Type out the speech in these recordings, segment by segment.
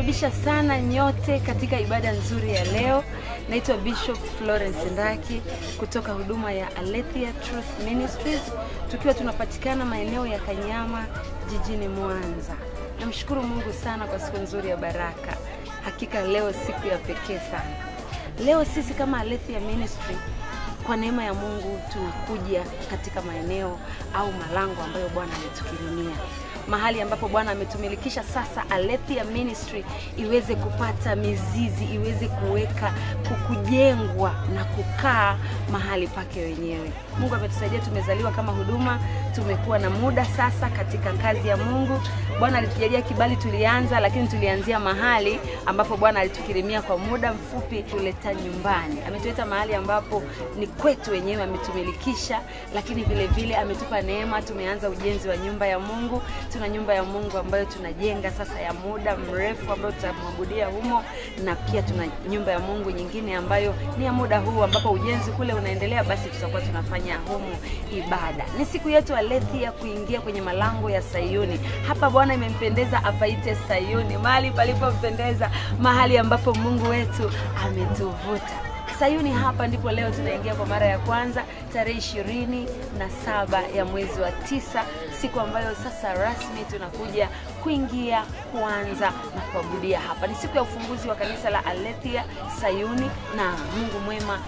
Nawakaribisha sana nyote katika ibada nzuri ya leo. Naitwa Bishop Florence Ndaki kutoka huduma ya Aletheia Truth Ministries, tukiwa tunapatikana maeneo ya Kanyama jijini Mwanza. Namshukuru Mungu sana kwa siku nzuri ya baraka. Hakika leo siku ya pekee sana. Leo sisi kama Aletheia Ministry kwa neema ya Mungu tunakuja katika maeneo au malango ambayo Bwana ametukirimia mahali ambapo Bwana ametumilikisha sasa Aletheia Ministry iweze kupata mizizi, iweze kuweka kukujengwa na kukaa mahali pake wenyewe. Mungu ametusaidia, tumezaliwa kama huduma, tumekuwa na muda sasa katika kazi ya Mungu. Bwana alitujalia kibali, tulianza lakini tulianzia mahali ambapo Bwana alitukirimia kwa muda mfupi, tuleta nyumbani. Ametuleta mahali ambapo ni kwetu wenyewe, ametumilikisha, lakini vile vile ametupa neema. Tumeanza ujenzi wa nyumba ya Mungu tuna nyumba ya Mungu ambayo tunajenga sasa ya muda mrefu ambayo tutamwabudia humo, na pia tuna nyumba ya Mungu nyingine ambayo ni ya muda huu ambapo ujenzi kule unaendelea, basi tutakuwa tunafanya humo ibada. Ni siku yetu Aletheia kuingia kwenye malango ya Sayuni. Hapa Bwana imempendeza apaite Sayuni, mahali palipompendeza, mahali ambapo Mungu wetu ametuvuta. Sayuni hapa ndipo leo tunaingia kwa mara ya kwanza tarehe ishirini na saba ya mwezi wa tisa, siku ambayo sasa rasmi tunakuja kuingia kuanza na kuabudia hapa. Ni siku ya ufunguzi wa kanisa la alethia Sayuni, na Mungu mwema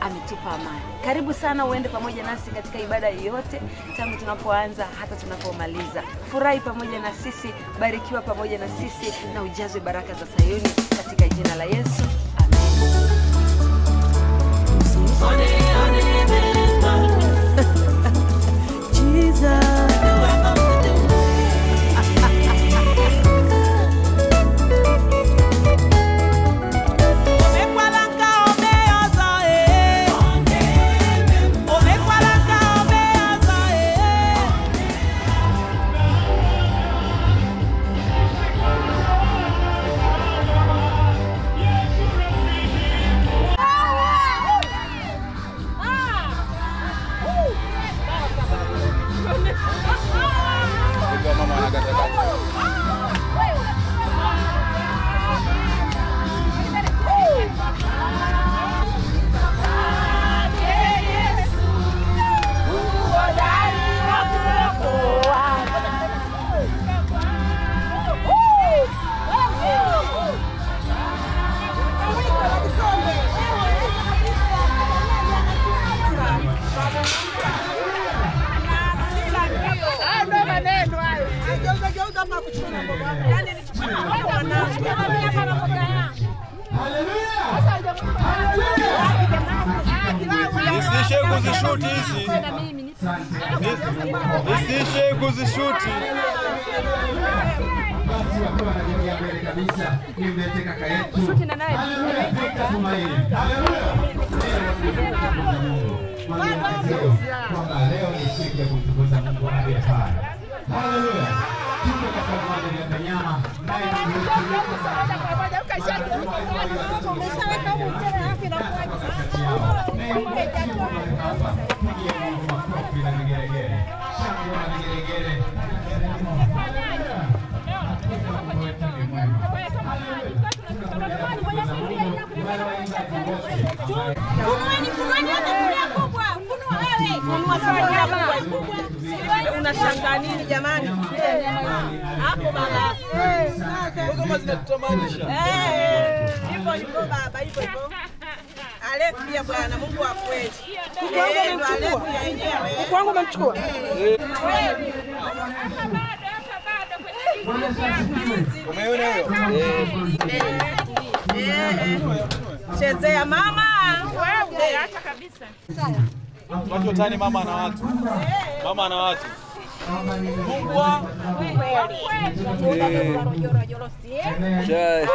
ametupa amani. Karibu sana uende pamoja nasi katika ibada yote tangu tunapoanza hata tunapomaliza. Furahi pamoja na sisi, barikiwa pamoja na sisi, na ujazwe baraka za Sayuni katika jina la Yesu, amen. Nimlete kaka yetu kwamba leo ni siku ya kumtukuza Mungu aliye hai. Haleluya. Tuko katika viwanja vya Kanyama, naye ni nini jamani? Hapo baba. Kama zinatutamanisha. Hivyo hivyo baba, hivyo hivyo. Aletheia bwana, Mungu wa kweli. Kuku wangu umemchukua? Umeona hiyo? Chezea mama. Wewe Acha kabisa. Watu watani mama na watu. Mama na watu. Mungu wa Chai.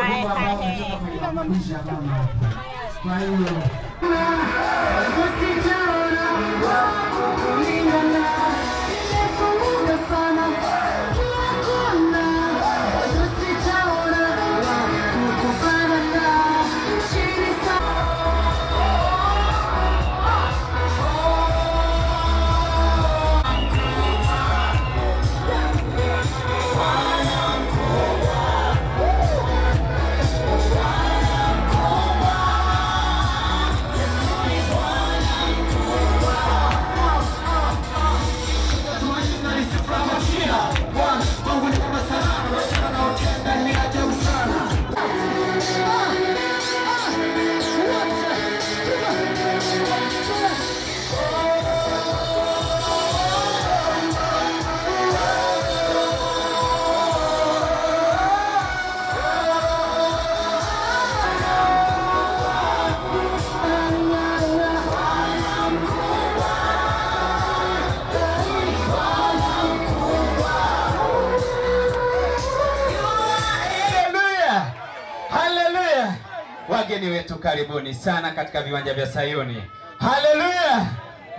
Karibuni sana katika viwanja vya Sayuni. Haleluya,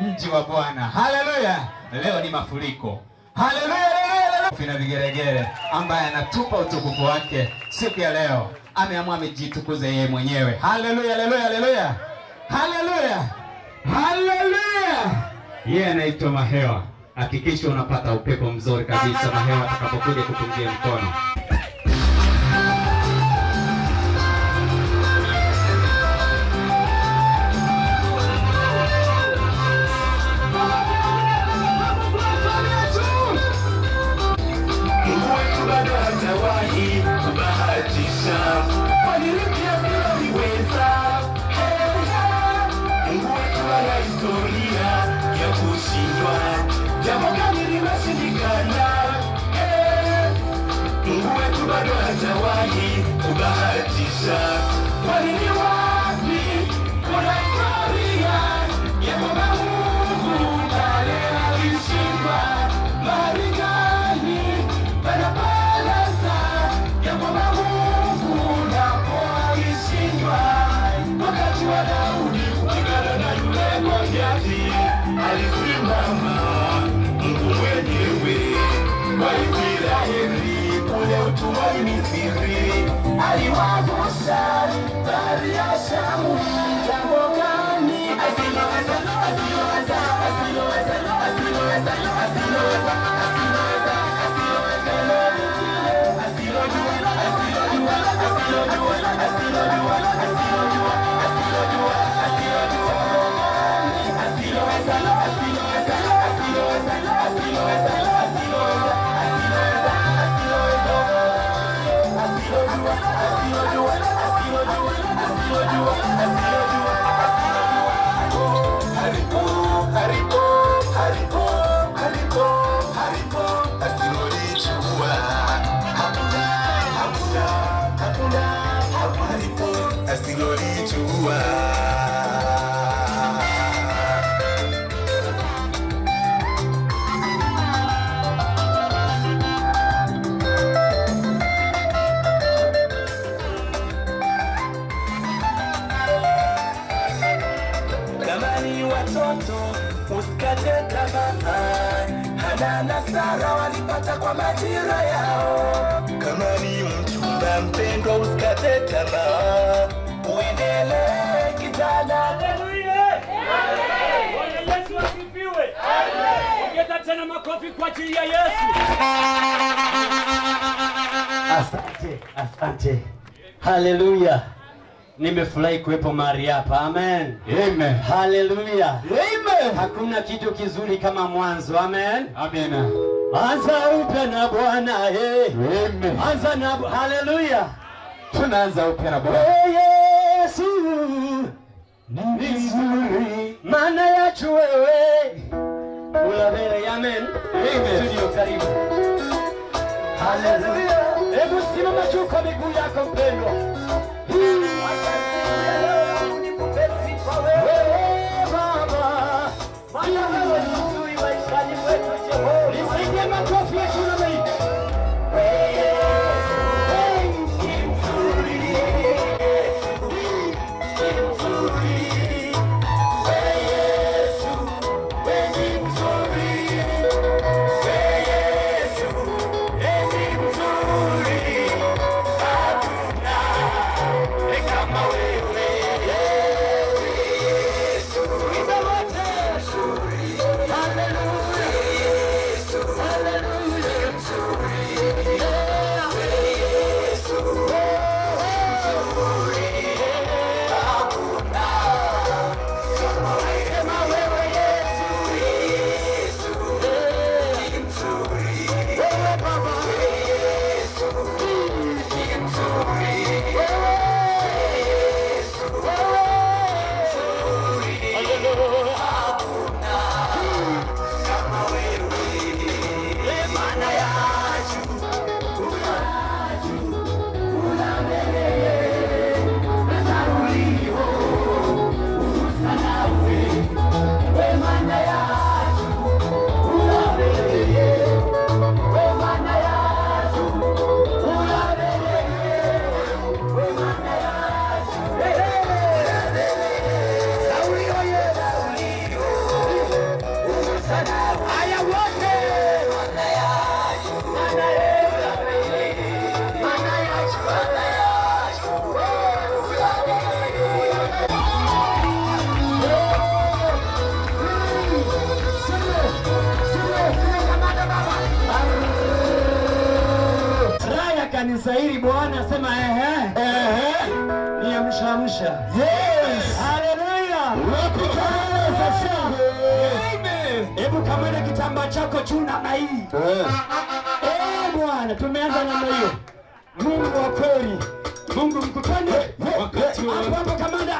mji wa Bwana. Haleluya, leo ni mafuriko. Haleluya, haleluya, haleluya. na vigeregere ambaye anatupa utukufu wake siku ya leo, ameamua amejitukuza yeye mwenyewe. Haleluya, haleluya, haleluya, haleluya, haleluya. Yeye anaitwa Mahewa. Hakikisha unapata upepo mzuri kabisa Mahewa atakapokuja kupungia mkono. But ich sag, bei Nimefurahi kuwepo mahali hapa. Amen. Amen. Haleluya. Amen. Hakuna kitu kizuri kama mwanzo. Amen. Amen. Anza upya na Bwana. eh. Amen. Anza na Haleluya. Tunaanza upya na Bwana. Oh, Yesu ni nzuri, maana yachu wewe ulabele. Amen. Amen. Studio karibu. Haleluya. Hebu simama juu kwa miguu yako mpendwa. haya wote Bwana sema ehe, ehe, niamshamsha. Yes, haleluya, hebu kamata kitambaa chako juu namna hii. Eh. Eh, bwana tumeanza namna hiyo. Mungu wa kweli, Mungu mkutane wakati wa hapo kamanda,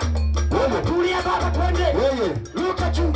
tulia baba, twende. Luka juu.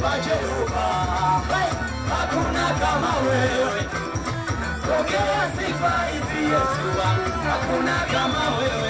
Jehovah, hakuna kama wewe. Pokea sifa hizi Yesu, hakuna kama wewe.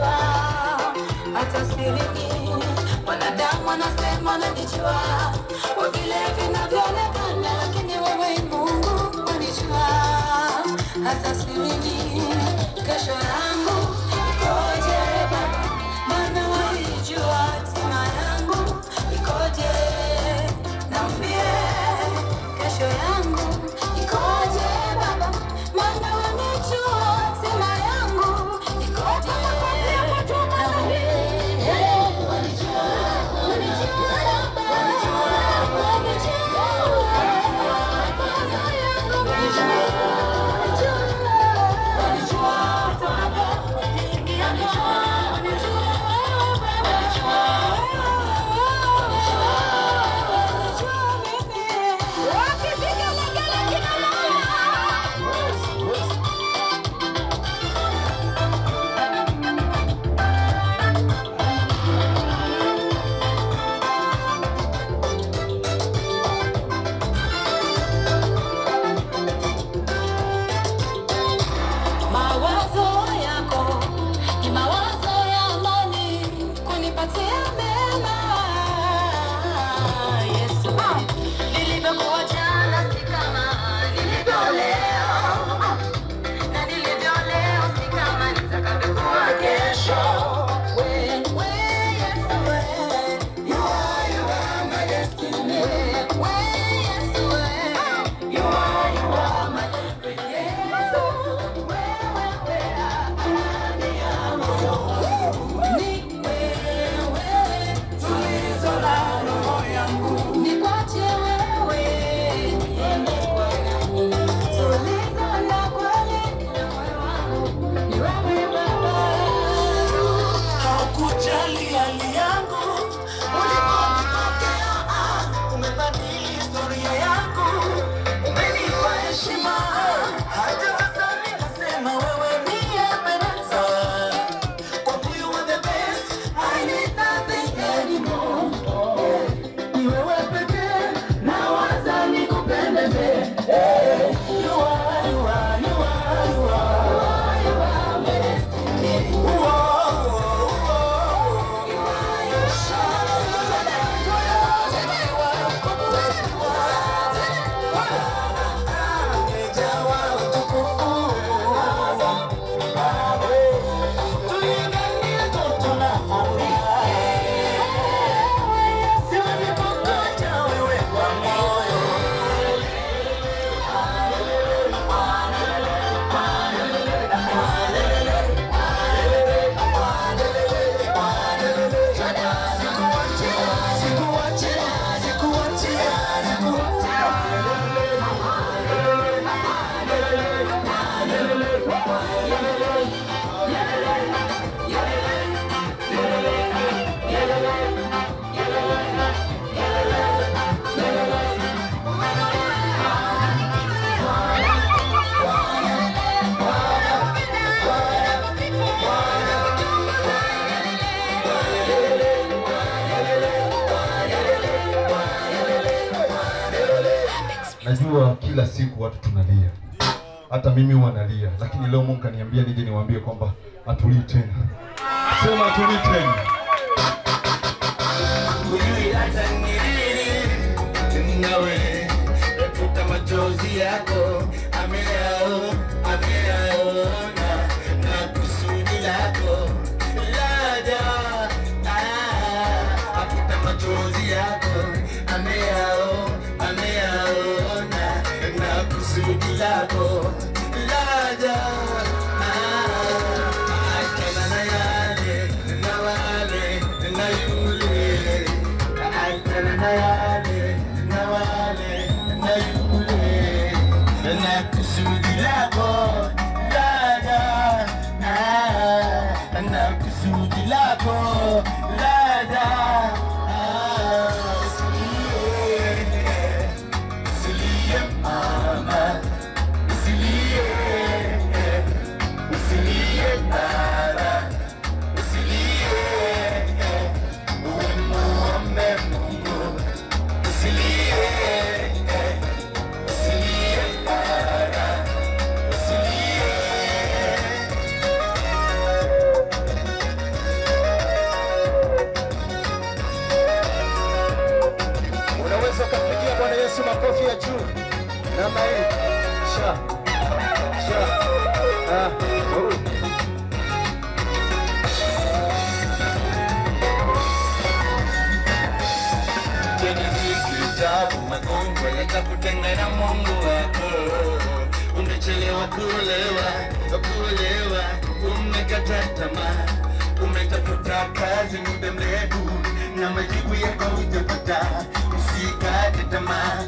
wanajua, hata sirini wanadamu wanasema wanajijua kwa vile vinavyoonekana, lakini wewe Mungu wanijua, hata sirini kesho yangu. watu tunalia, hata mimi huwa nalia, lakini leo Mungu kaniambia nije niwaambie kwamba atulii tena, sema atulii tena. Machozi yako. kulewa, kulewa, kulewa, umekata tamaa, umetafuta kazi muda mrefu na majibu yako hujapata, usikate tamaa.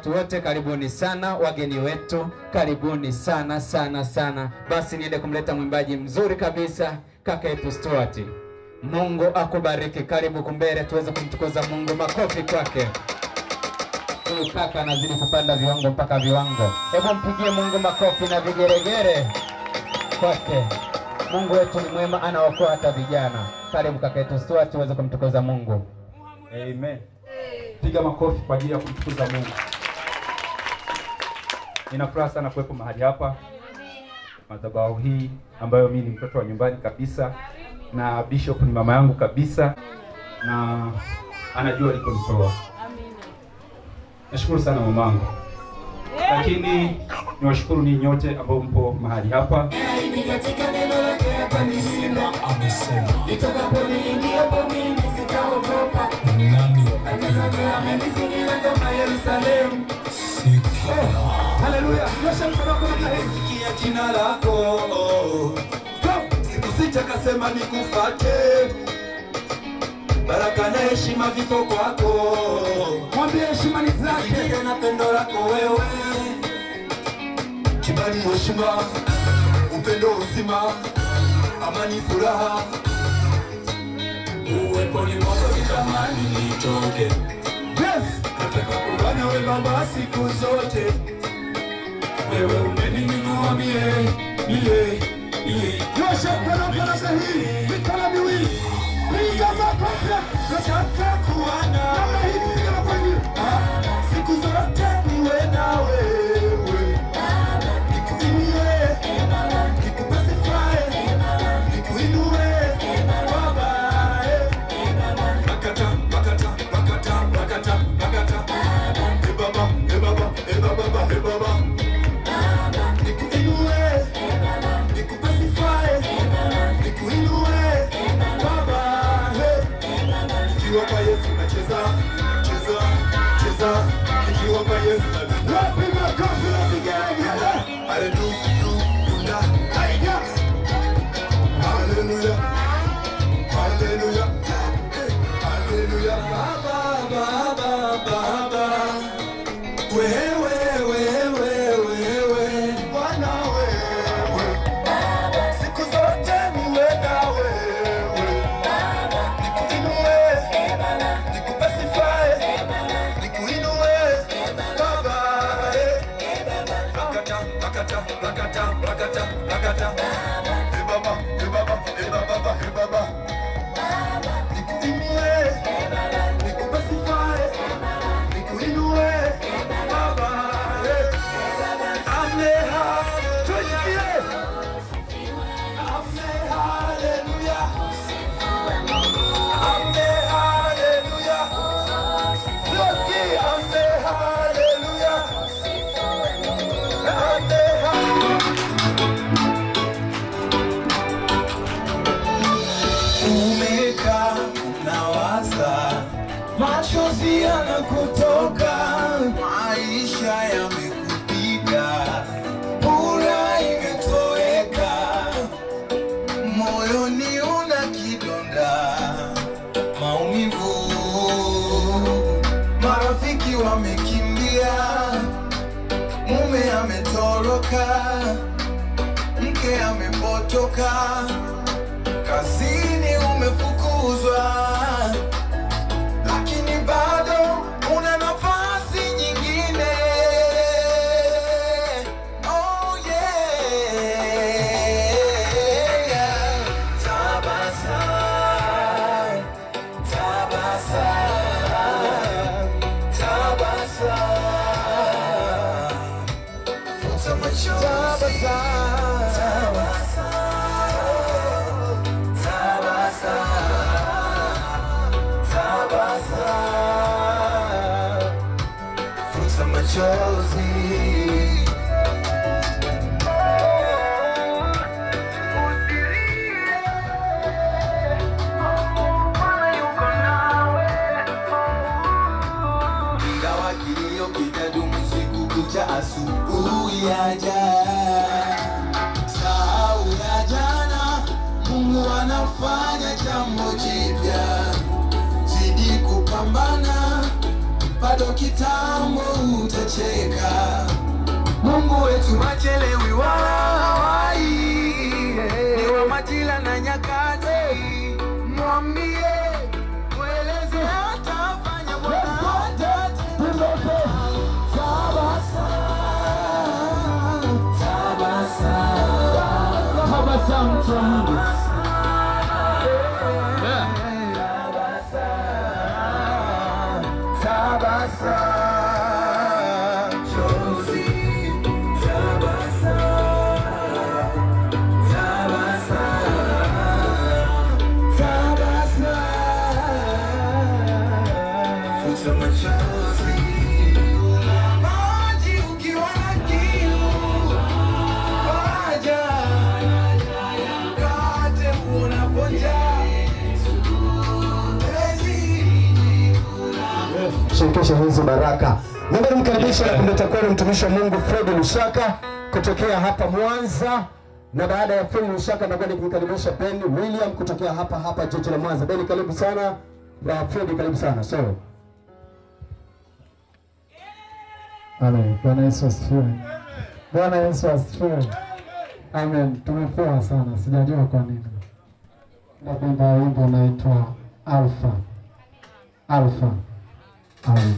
Watu wote karibuni sana wageni wetu karibuni sana sana sana. Basi niende kumleta mwimbaji mzuri kabisa kaka yetu stuart. Mungu akubariki. Karibu kumbele tuweze kumtukuza mungu. Makofi kwake. Huyu kaka anazidi kupanda viwango mpaka viwango. Hebu mpigie mungu makofi na vigeregere kwake. Mungu wetu ni mwema anaokoa hata vijana. Karibu kaka yetu stuart uweze kumtukuza mungu. Amen. Piga makofi kwa ajili ya kumtukuza Mungu. Nina furaha sana kuwepo mahali hapa madhabahu hii ambayo mimi ni mtoto wa nyumbani kabisa na bishop ni mama yangu kabisa na anajua alikonitoa. Nashukuru sana mamangu, lakini niwashukuru ninyi nyote ambao mpo mahali hapa. Amenizingira kama Yerusalemu. Haleluya, nyosha mkono wako namna hii. Sikia jina lako. Stop. siku sita kasema nikufate. Baraka na heshima viko kwako. Mwambie heshima ni zake. Na pendo lako wewe. Kibali heshima upendo uzima amani furaha. Uweponi mwako nitamani nitoke. Yes. nataka kuwa nawe baba siku zote wewe. Umenininua mie mie mie nyosha mkono mkono sahihi mikono miwili. Piga makofi. Nataka kuwa nawe piga makofi Ah, siku zote niwe na bakata, bakata, bakata, bakata. Eh, baba, eh, baba, eh, baba, eh, baba. Amepotoka kazini umefukuzwa, asubuhi yaja. Sahau ya Mungu anafanya jambo jipya. Zidi bado kitambo utacheka. Mungu wetu hachelewi wala majira hizi baraka. Naomba nimkaribishe na kumleta kwenu mtumishi wa Mungu Fred Lusaka kutokea hapa Mwanza, na baada ya Fred Lusaka nakuwa nikimkaribisha Ben William kutokea hapa hapa jiji la Mwanza. Ben, karibu sana. Na Fred, karibu sana. So, Amen. Bwana Yesu asifiwe. Bwana Yesu asifiwe. Amen. Tumepoa sana, sijajua kwa nini. Napenda wimbo unaitwa Alpha. Alpha. Amen.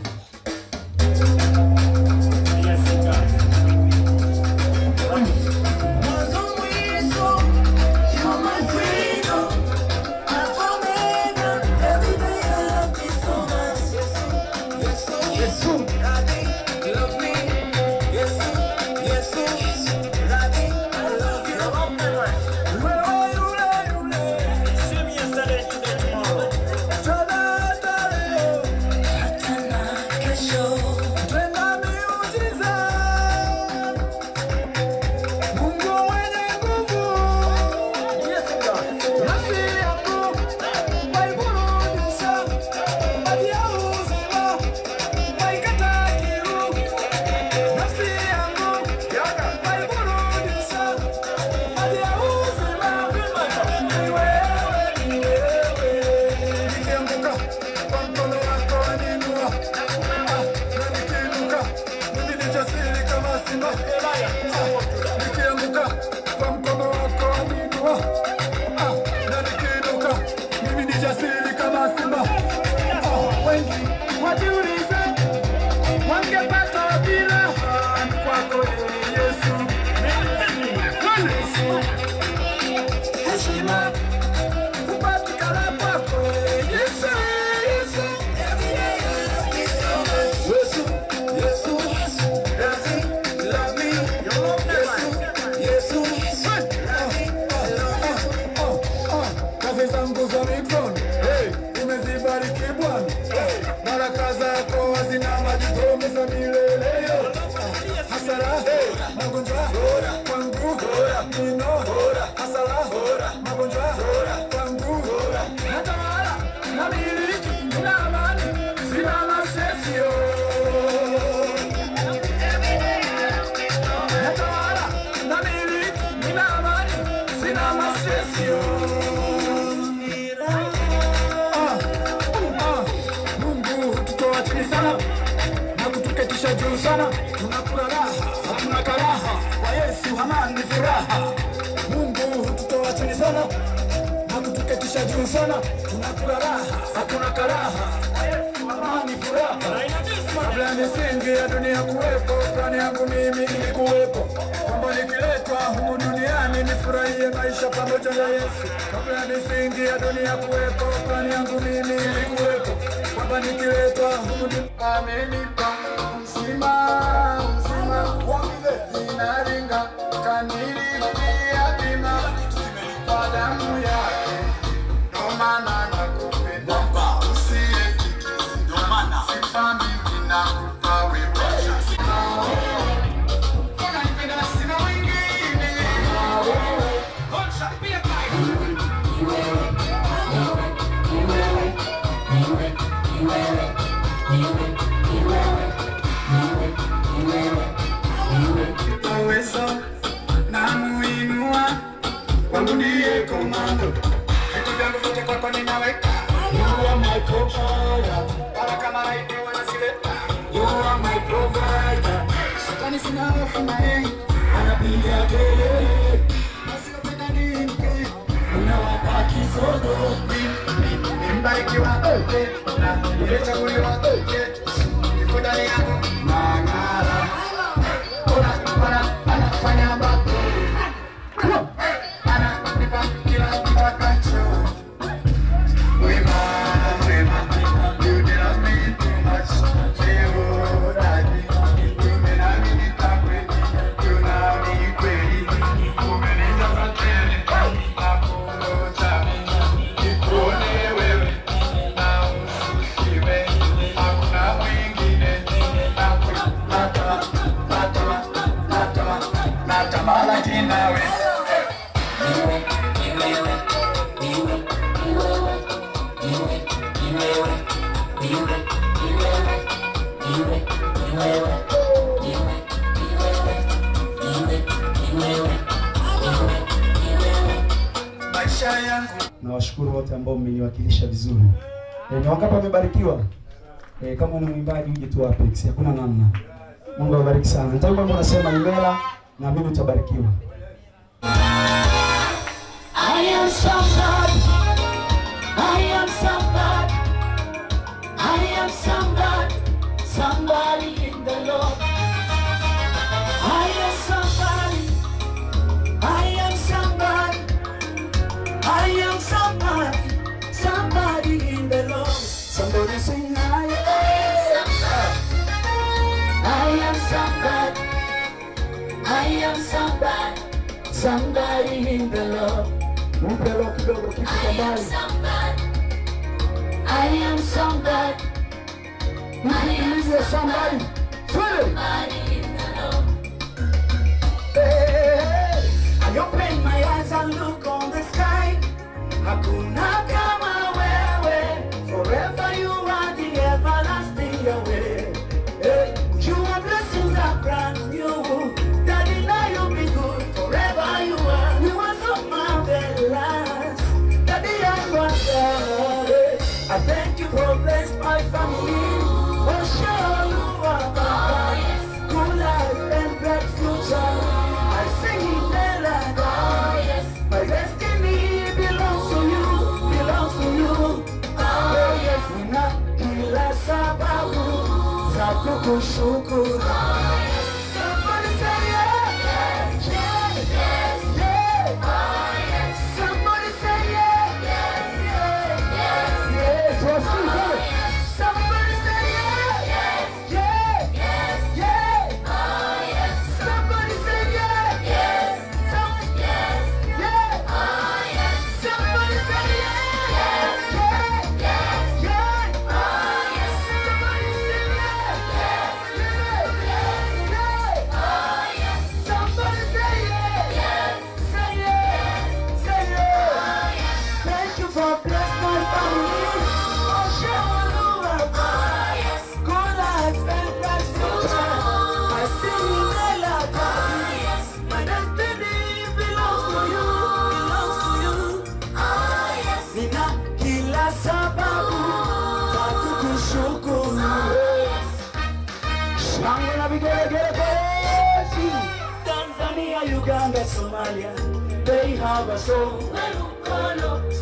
Sana. Na kutuketisha juu sana, tunakula raha, hatuna karaha, kwa Yesu amani furaha. Mungu hututoa chini sana. Na kutuketisha juu sana, tunakula raha, hatuna karaha. Kabla ya misingi ya dunia kuwepo, plani yangu mimi ilikuwepo. Kwamba nikiletwa humu duniani nifurahie maisha pamoja na Yesu. Kabla ya misingi ya dunia kuwepo, plani yangu mimi ilikuwepo Baba nikileta amenipa mzima mzima, inaringa kanilipia bima. Kwa damu yake, ndo maana provider. Para camarada e teu You are my provider. Shatani sina fumae, anapiga kelele. Asiopenda nimpe, unawapaki sodo. Mbarikiwa, na ile chaguliwa, wote ambao mmeniwakilisha vizuri eh, e, na wangapi wamebarikiwa? E, kama una mwimbaji uje tu Apex, hakuna namna. Mungu awabariki sana. Nitaomba mbona nasema imela na mimi utabarikiwa. I am so I am Somebody in the love. Move the love to the people I am somebody. I am somebody. I am somebody. somebody. Somebody in the love. Hey, I open my eyes and look on the sky. Hakuna Kamala. Coco Choco.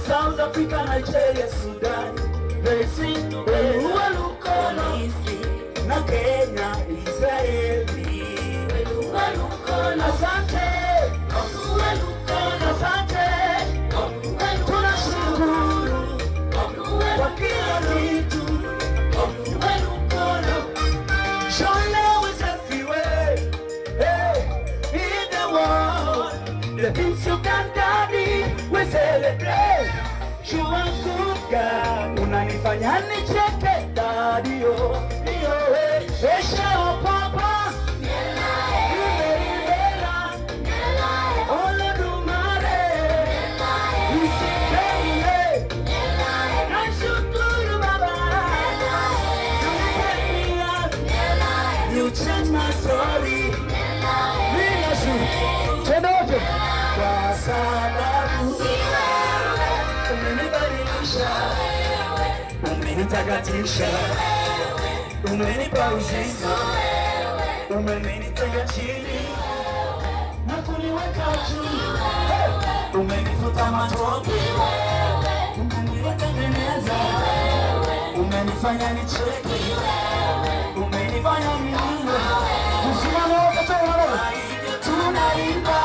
south africa nigeria sudan. Besi weluwelukono na kenya israeli asante. You change my story. Umenitakatisha, umenipa uzima, umenitenga chini. Na kuniweka juu, umenifuta matope, umenitengeneza, umenifanya nicheke, umenifanya nilie. Tusimame wote tuone. Tunaimba.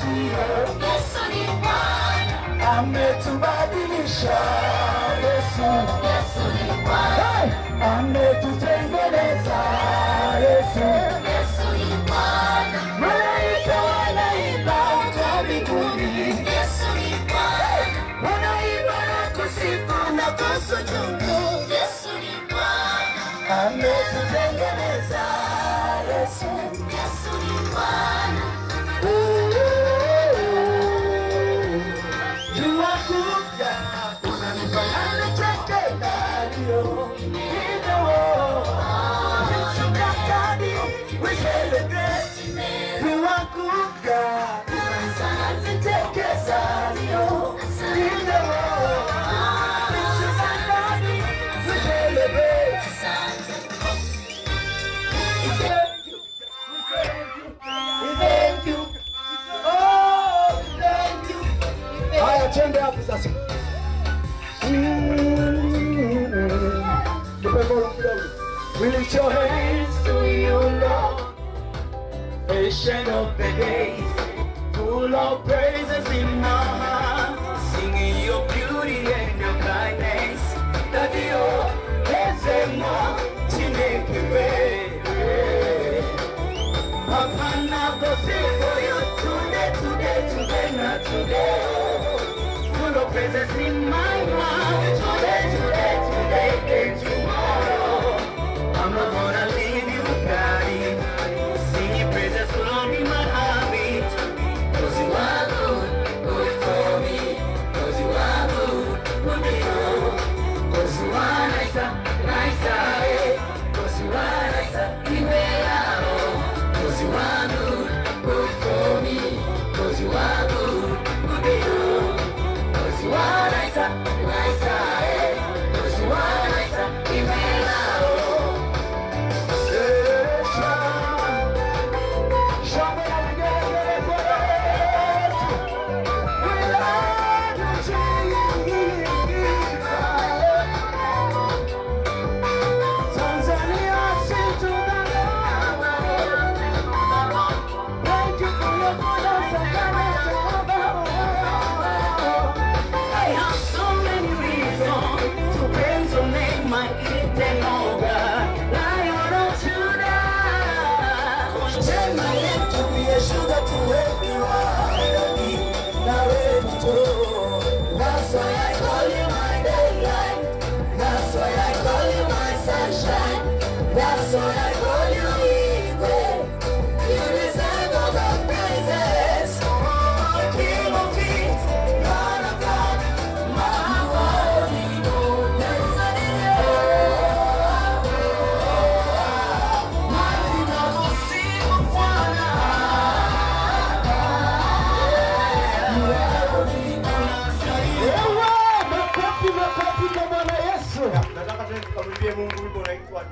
Sio ametubadilisha Yesu, Hey! ametutengeneza Yesu, malaika wanaimba kwa mbinguni, wanaimba na kusifu na kusujudu, ametutengeneza Yesu, lift your hands to you, Lord, ancient of the days, full of praises in my heart, singing your beauty and your kindness. That you is more to make you better. Hapana gossip for you today, today, today, not today. Full of praises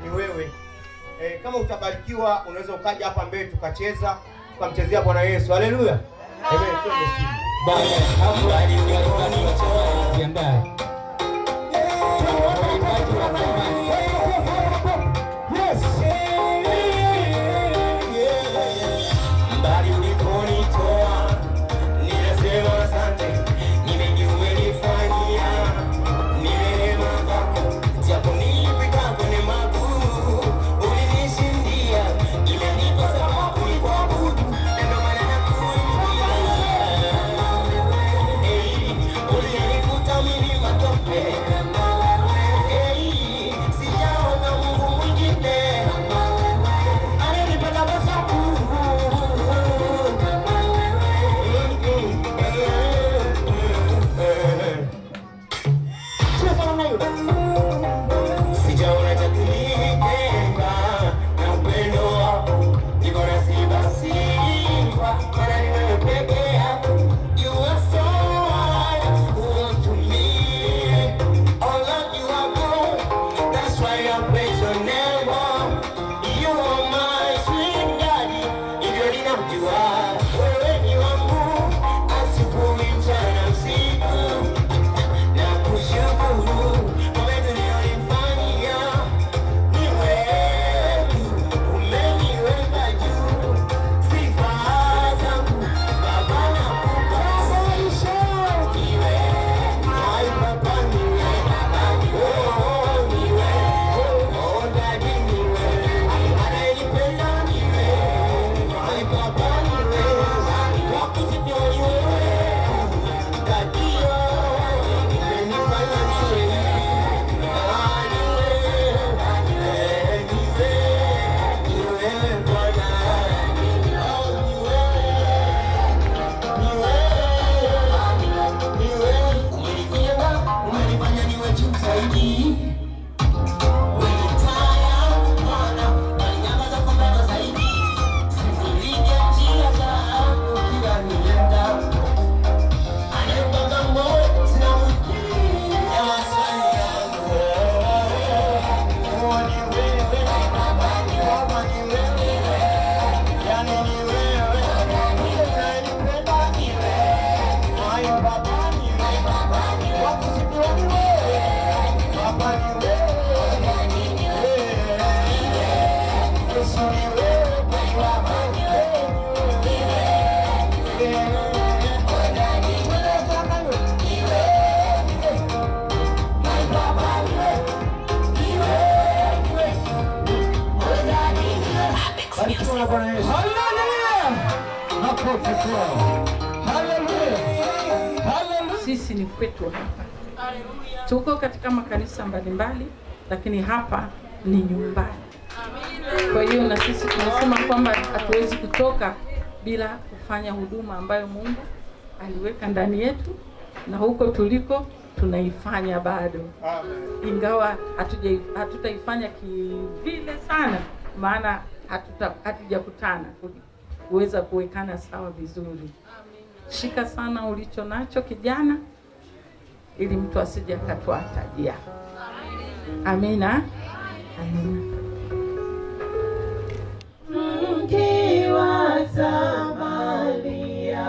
ni wewe. E, kama utabarikiwa unaweza ukaja hapa mbele tukacheza tukamchezea Bwana Yesu. Haleluya. Amen. hapa ni nyumbani. Kwa hiyo na sisi tunasema kwamba hatuwezi kutoka bila kufanya huduma ambayo Mungu aliweka ndani yetu, na huko tuliko tunaifanya bado, ingawa hatutaifanya kivile sana, maana hatujakutana kuweza kuwekana sawa vizuri. Shika sana ulicho nacho kijana, ili mtu asije akatwaa taji yako. Amina, amina. Ah? Mkiwasamaria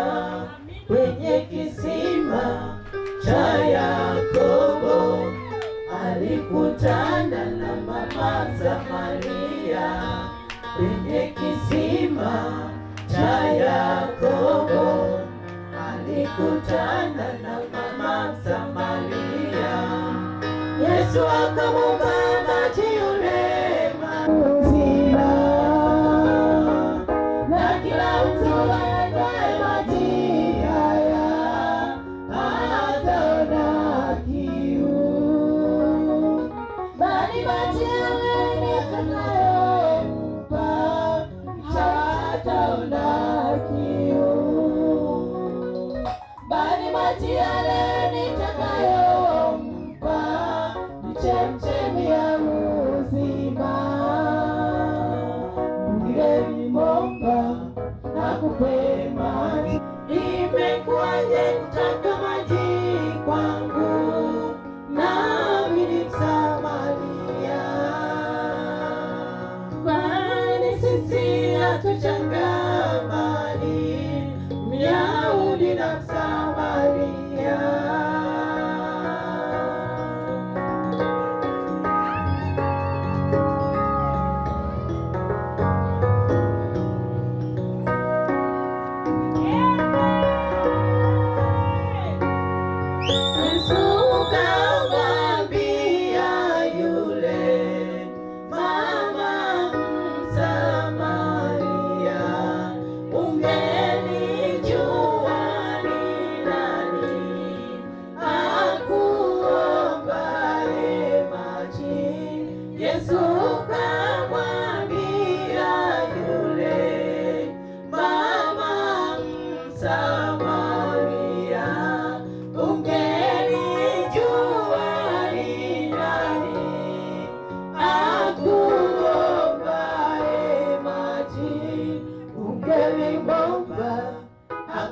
kwenye kisima cha Yakobo alikutana na mama Samaria kwenye kisima cha Yakobo alikutana na abençoa como um pai.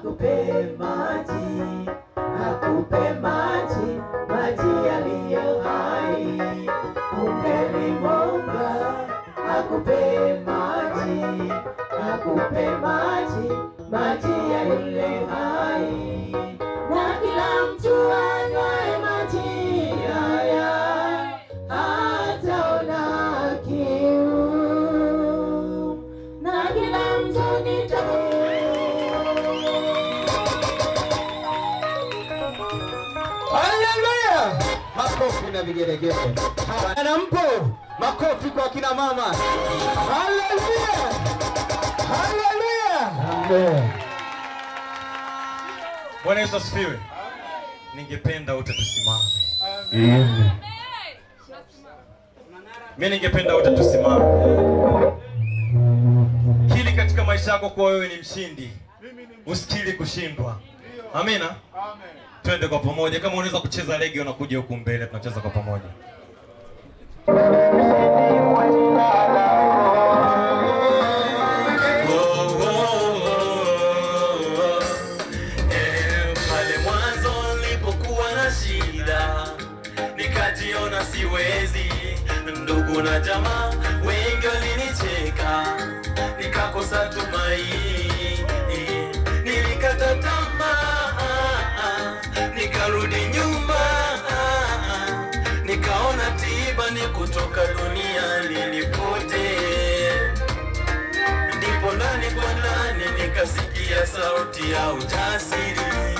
akupe maji, akupe maji, maji yaliyo hai. Ungelimwomba akupe maji, akupe maji, maji vigelegele. Na mpo, makofi kwa kina mama. Haleluya, haleluya. Bwana Yesu asifiwe. Ningependa wote tusimame. Amen. Mimi ningependa wote tusimame. Kili katika maisha yako kuwa wewe ni mshindi, usikili kushindwa. Amina. Amen twende kwa pamoja. Kama unaweza kucheza rege, unakuja huku mbele, tunacheza kwa pamoja. Ndugu na jamaa kutoka dunia nilipote, ndipo ndani kwa ndani nikasikia sauti ya ujasiri.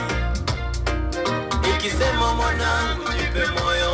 Ikisema, mwanangu, jipe moyo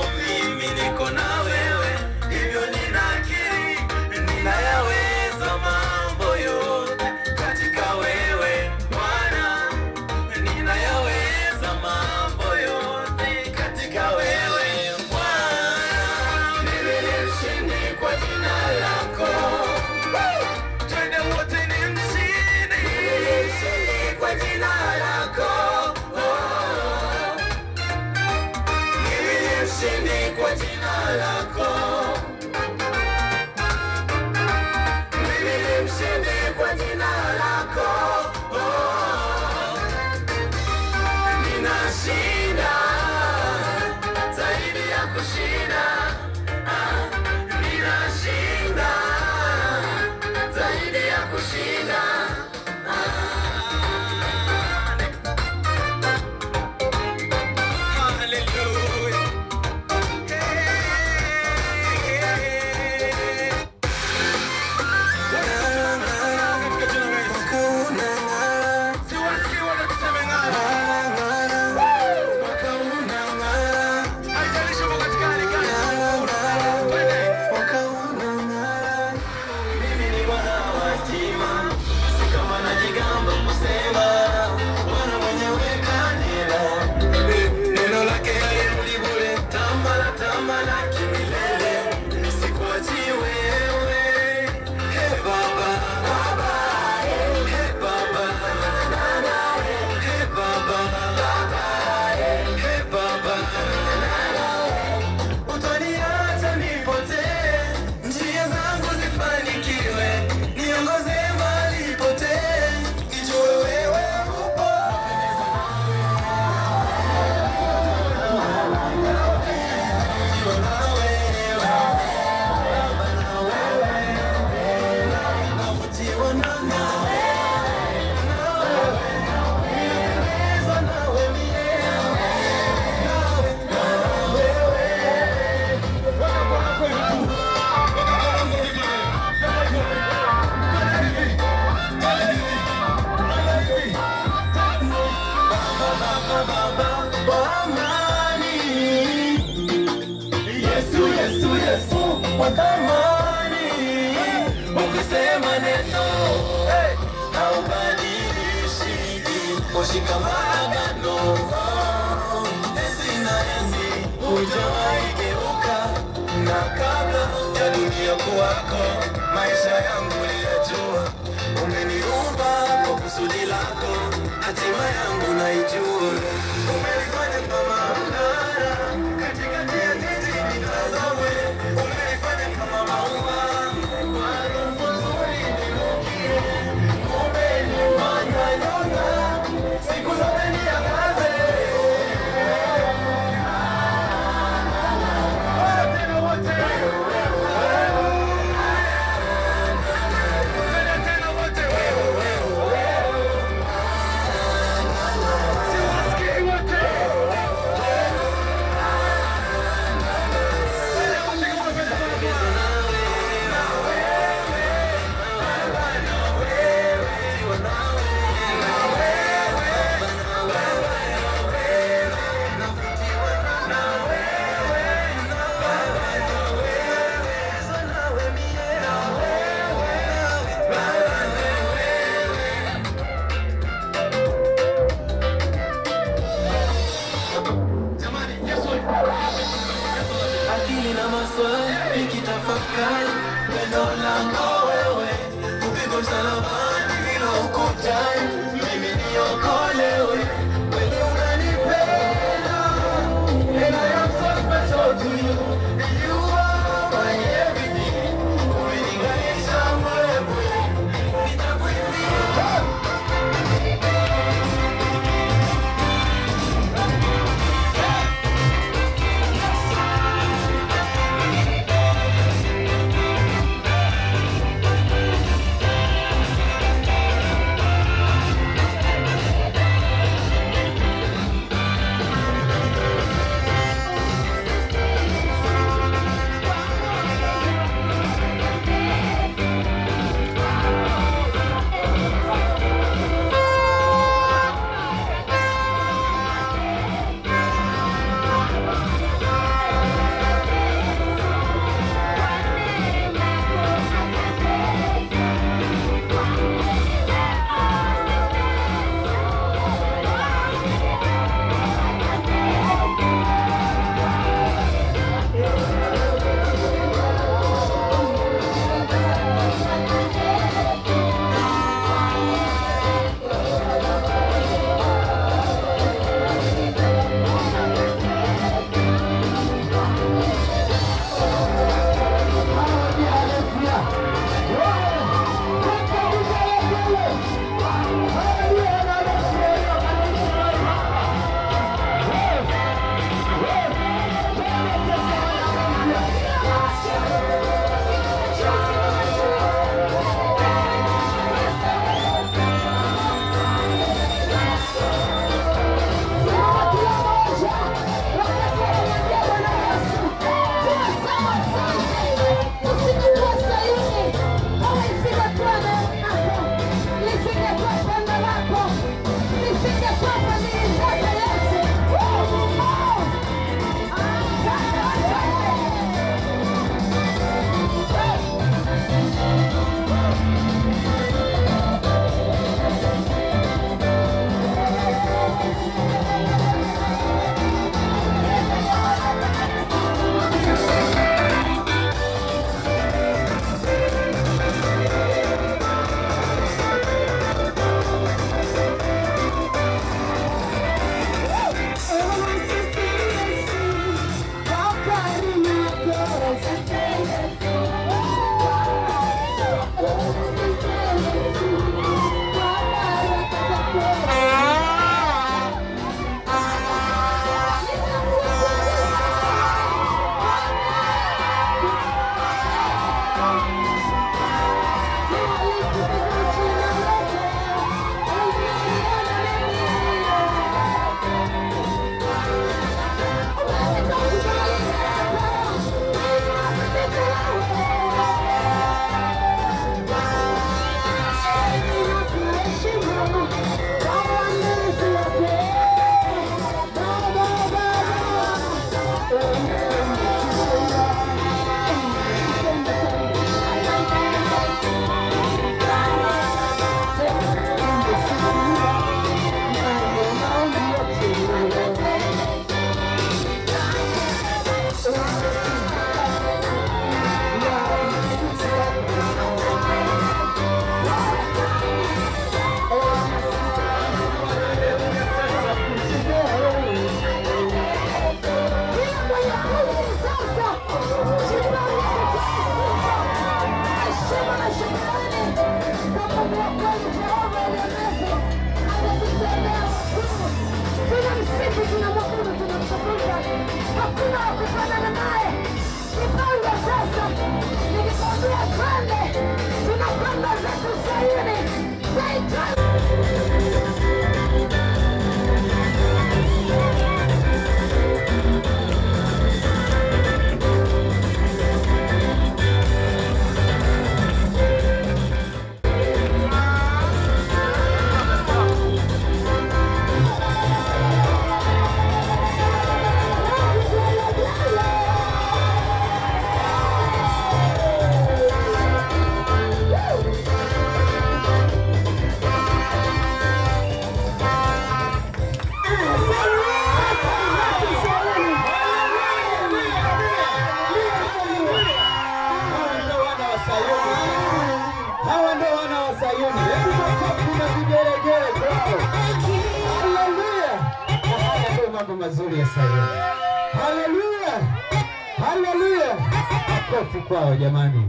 Makofi kwao jamani,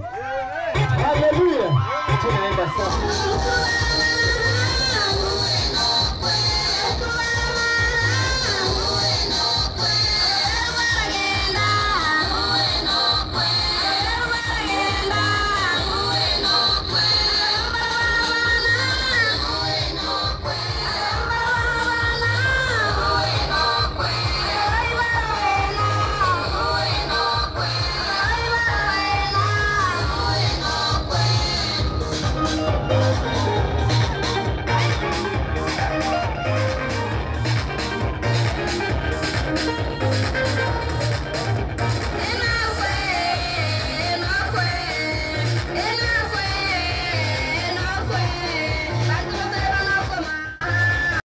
haleluya! Tunaenda sasa